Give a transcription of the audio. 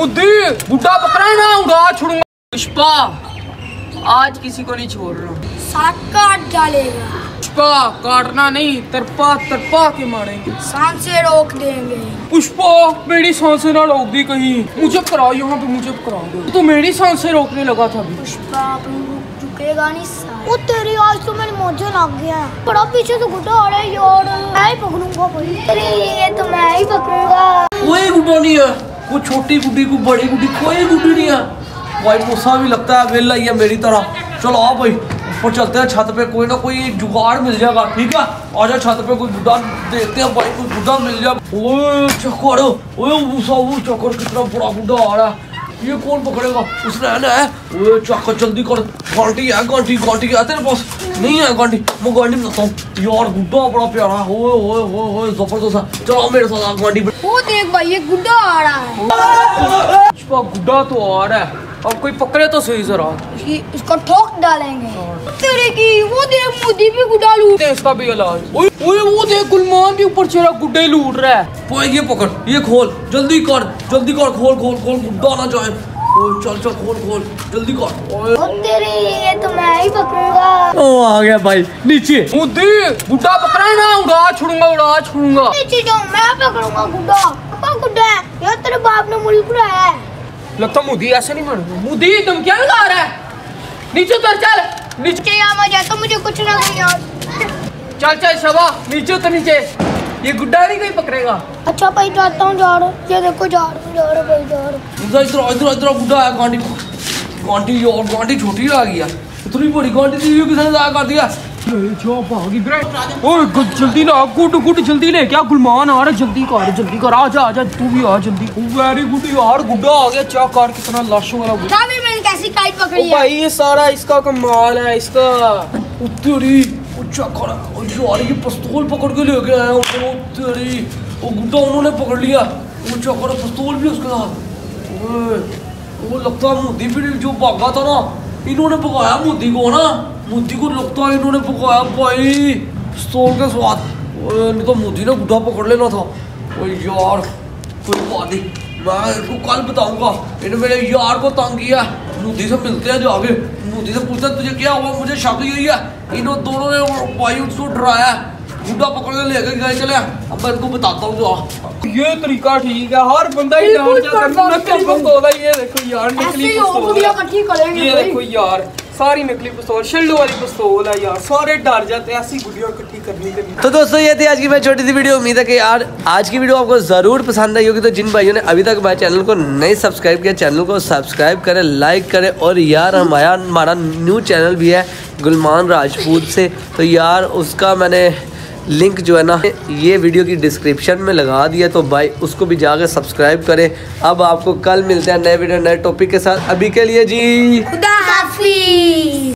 मोदी बुड्ढा पकड़ा ना उड़ा छोड़ूँगा। पुष्पा आज किसी को नहीं छोड़ रहा। साला काट डालेगा पुष्पा काटना नहीं तरपा तरपा के मारेंगे। सांस से रोक देंगे। पुष्पा मेरी साँसें ना रोक दी कहीं। मुझे कराओ यहाँ पे मुझे करा दो तो मेरी साँसें रोकने लगा था पुष्पा अपन नहीं वो तेरी आज तो मेरे मुझे लग गया। बड़ा पीछे तो गुड्डा आ रहा है यार। मैं ही पकड़ूँगा अरे ये तो मैं ही पकड़ूँगा। कोई गुड्डा नहीं है। वो छोटी गुड्डी को, बड़ी गुड्डी, कोई गुड्डी नहीं है। भाई मुस्सा भी लगता है वेला ही है मेरी तरह। चलो आओ भाई, ऊपर चलते हैं छत पे, कोई ना कोई जुगाड़ मिल जाएगा, ठीक है? आ जाओ छत पे, कोई बुड्ढा देखते हैं भाई, कोई बुड्ढा मिल जाए। ओए, चक्कर, ओए मुसा वो चक्कर, कितना बड़ा बुड्ढा आ रहा है। ये कौन पकड़ेगा? उसने है ना है। ओए, चक्कर, जल्दी कर। गांटी है गांटी गांटी है तेरे पास नहीं है गांटी मैं गांटी में हूँ यार बुड्ढा बड़ा प्यारा ओए ओए ओए ओए, ज़बरदस्त है। चलो मेरे साथ गांटी देख भाई ये गुड्डा आ रहा है। गुड्डा तो आ रहा है। अब कोई पकड़े तो सही जरा। इसका इसको ठोक डालेंगे। तेरे की वो देख मोदी भी गुड्डा लूट। हैं इसका भी इलाज। ओए वो देख गुलमान भी ऊपर चेहरा गुड्डे लूट रहा है। ये पकड़ ये खोल। जल्दी कर जल्दी कर खोल खोल खोल गुड्डा ना जाए। ओए चल चल खोल खोल जल्दी कर। ओए। तेरे ये तो मैं ही पकड़ूँगा। ओ आ गया भाई नीचे। मोदी गुड्डा पकड़ा ना उड़ा छोड़ूँगा उड़ा छोड़ूँगा। नीचे जाओ मैं पकड़ूँगा गुड्डा। कौन गुड्डा है यार तेरे बाप ने मुल्क रहा है। लगता मोदी ऐसे नहीं बन मोदी तुम क्या लगा रहा है? नीचे उतर चल। नीचे यहाँ मज़ा तो मुझे कुछ ना यार। चल चल शबा नीचे उतर नीचे। ये गुड्डा नहीं कोई पकड़ेगा? अच्छा भाई जाता हूँ जा रहा ये देखो जा रहा हूँ जा रहा भाई जा रहा इधर इधर इधर इधर बुड्ढा है गांडी। गांडी और गांडी छोटी आ गई है। इतनी बड़ी गांडी थी ये किसने जाया कर दिया? ओए जल्दी ना गुड गुड जल्दी ले। क्या गुलमान आ रहा जल्दी कर जल्दी कर। आ जा आ जा तू भी आ जल्दी। वेरी गुड यार गुड्डा आ गया। चेक कर कितना लाशों वाला गुड्डा। था भी मैंने कैसी काइट पकड़ी है? भाई ये सारा इसका कमाल है इसका तेरी वो चक्कर यार पकड़ के लेके आया तेरी वो गुड्डा उन्होंने पकड़ लिया। वो चक्कर पिस्तौल भी उसके साथ वो लगता मोदी भी जो भागा था ना इन्होंने पकाया मोदी को ना। मोदी को लगता है इन्होंने पकाया भाई पिस्तौल के ओए, नहीं तो मोदी ने गुड्डा पकड़ लेना था। ओ यार कोई बात नहीं। मैं इसको कल बताऊँगा। इन्हें मेरे यार को तंग किया। मोदी से मिलते हैं जाके। मोदी से पूछते तुझे क्या हुआ? मुझे शक यही है। इन दोनों ने भाई उसको डराया। गुड्डा पकड़ के लेकर गए चले। अब मैं इनको बताता हूँ जो ये तरीका ठीक है। हर बंदा ही। है। नकली है ये देखो यार ही हो वीडियो करेंगे ये देखो यार सारी नकली पिस्तौल शिल्डो वाली पिस्तौल है यार सारे डर जाते हैं ऐसी वीडियो इकट्ठी करनी करनी। तो दोस्तों ये थी आज की मेरी छोटी सी वीडियो। उम्मीद है कि यार आज की वीडियो आपको ज़रूर पसंद आई होगी। तो जिन भाइयों ने अभी तक हमारे चैनल को नहीं सब्सक्राइब किया चैनल को सब्सक्राइब करें लाइक करें। और यार हमारा हमारा न्यू चैनल भी है गुलमान राजपूत से। तो यार उसका मैंने लिंक जो है ना ये वीडियो की डिस्क्रिप्शन में लगा दिया। तो भाई उसको भी जाकर सब्सक्राइब करें। अब आपको कल मिलते हैं नए वीडियो नए टॉपिक के साथ। अभी के लिए जी Peace.